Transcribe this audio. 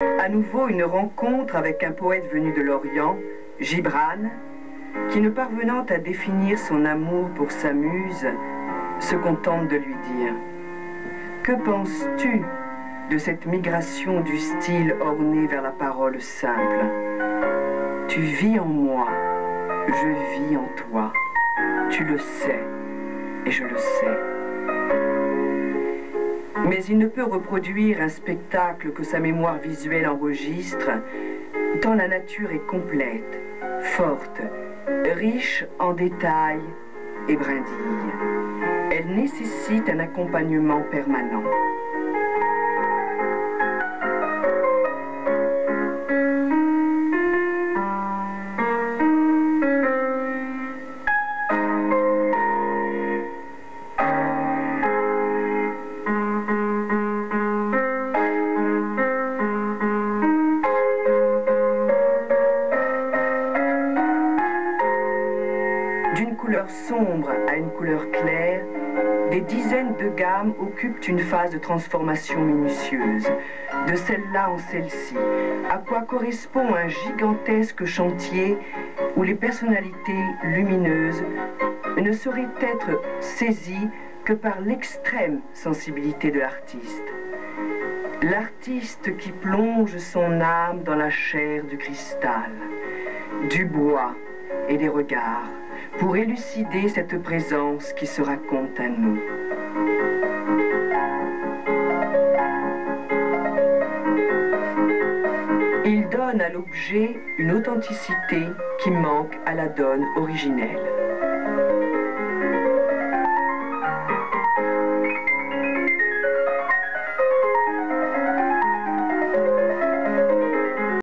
À nouveau une rencontre avec un poète venu de l'Orient, Gibran, qui ne parvenant à définir son amour pour sa muse, se contente de lui dire Que penses-tu de cette migration du style orné vers la parole simple? Tu vis en moi, je vis en toi, tu le sais et je le sais. Mais il ne peut reproduire un spectacle que sa mémoire visuelle enregistre, tant la nature est complète, forte, riche en détails et brindilles. Elle nécessite un accompagnement permanent. Sombre à une couleur claire, des dizaines de gammes occupent une phase de transformation minutieuse, de celle-là en celle-ci, à quoi correspond un gigantesque chantier où les personnalités lumineuses ne sauraient être saisies que par l'extrême sensibilité de l'artiste. L'artiste qui plonge son âme dans la chair du cristal, du bois et des regards, pour élucider cette présence qui se raconte à nous. Il donne à l'objet une authenticité qui manque à la donne originelle.